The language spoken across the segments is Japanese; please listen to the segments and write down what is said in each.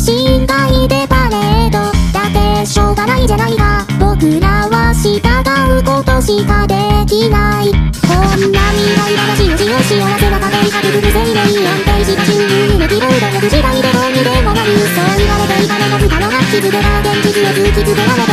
信頼でパレード。だってしょうがないじゃないか僕らは従うことしかできない。こんな未来話をしよう幸せな家庭がくくる生命安定した親友の希望努力次第でどうにでもなるそう言われていたのが不可能な傷では現実を突きつけられ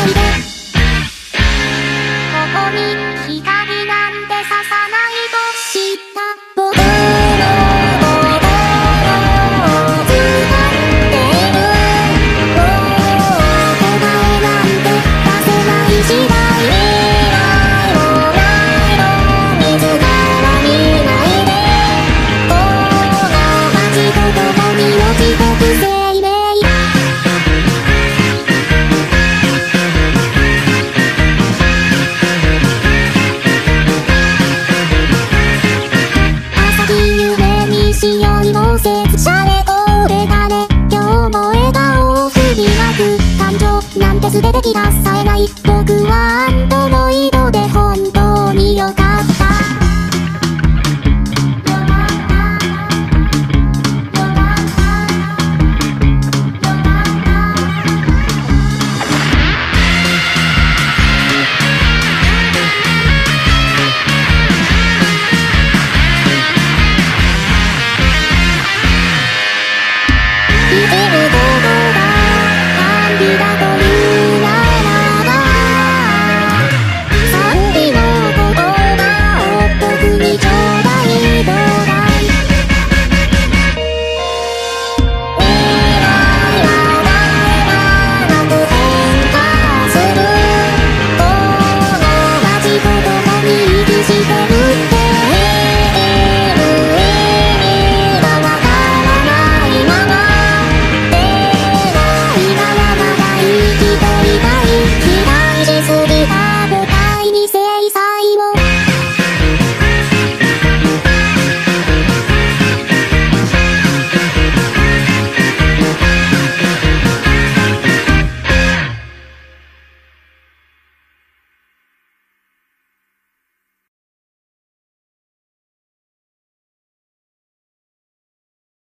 と今日も笑顔。を振りまく感情なんて全て切らさえない。僕は